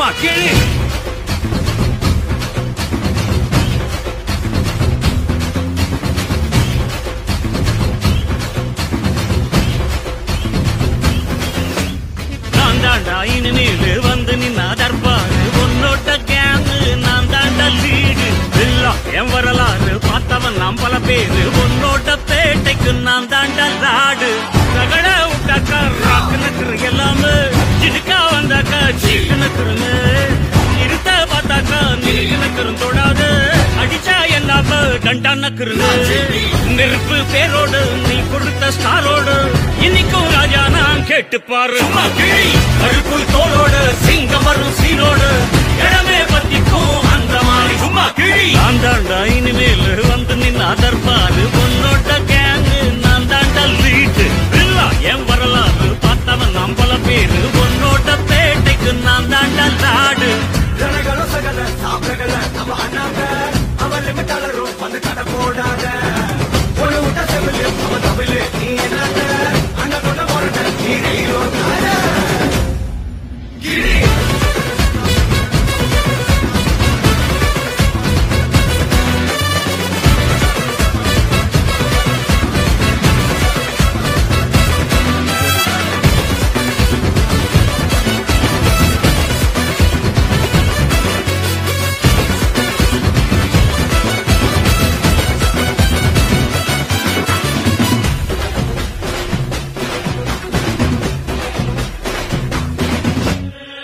அம்மா கேளு இனிமேலு வந்து நின்னா தர்பாரு உன்னோட்ட கேங்கு நான் தாண்டா லீடு இல்லா என் வரலாறு பார்த்தவன் நாம் பல பேரு உன்னோட்ட பேட்டைக்கு நான் தாண்டா லாடு ரகட விட்டாக்கா ராக்கு நக்குரு எல்லாமே சிடுக்கா வந்தாக்கா சீக்கு நக்குருங்க இருத்த பார்த்தாக்கா நீக்கு நக்குரும் தொடாது. அடிச்சா எல்லாம டண்டா நக்குருங்க நெருப்பு பேரோடு நீ கொடுத்த ஸ்டாரோடு. இன்னைக்கும் ராஜா நான் கேட்டு பாரு கருப்புள் தோளோடு Get it!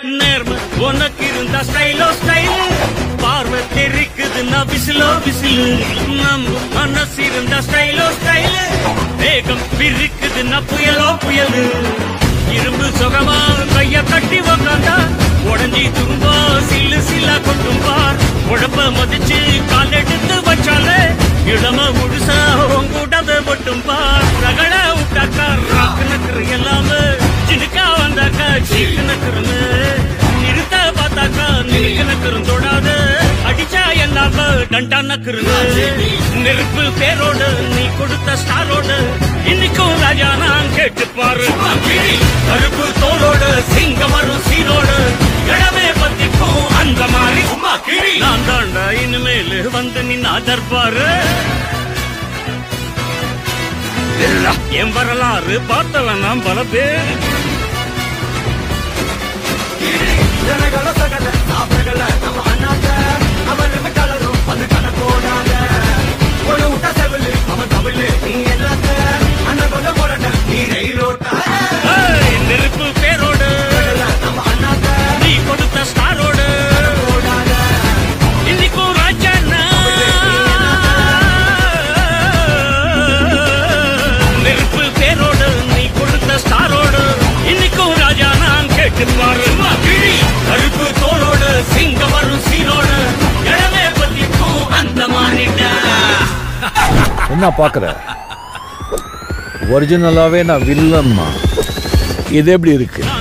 நேர்ம உனக்கு இருந்த ஸ்டைலோ ஸ்டைல் பார்வை தெரிக்குதுன்னா விசிலோ விசிலு. நம்ம மனசு இருந்த ஸ்டைலோ ஸ்டைல் வேகம் பிரிக்குதுன்னா புயலோ புயலு. இரும்பு சுகமா கைய கட்டி உக்காந்தா. உடஞ்சி தும்பா சில்லு சில்லா கொட்டும் பார். உடம்ப மதிச்சு கால் எடுத்து வச்சாலே. இடம முழுசா உங்கூட்டத மட்டும் பார். டண்டா நக்கருன்னு நெருப்பு பேரோட நீ கொடுத்த ஸ்டாரோட இன்னைக்கும் ராஜா நான் கேட்டு பாரு கருப்பு தோலோட சிங்கம் வரும் சீரோட இடமே பத்திக்கும் அந்த மாதிரி. சும்மா கிழி நான் தாண்டா இனிமேல் வந்து நின் ஆதர்ப்பாரு. என் வரலாறு பார்த்தவன் நான் பல பேர் ಕಡ போடாத ஒரு விட்ட நீ என்ன பார்க்குற? ஒரிஜினலாகவே நான் வில்லன்மா இது எப்படி இருக்குது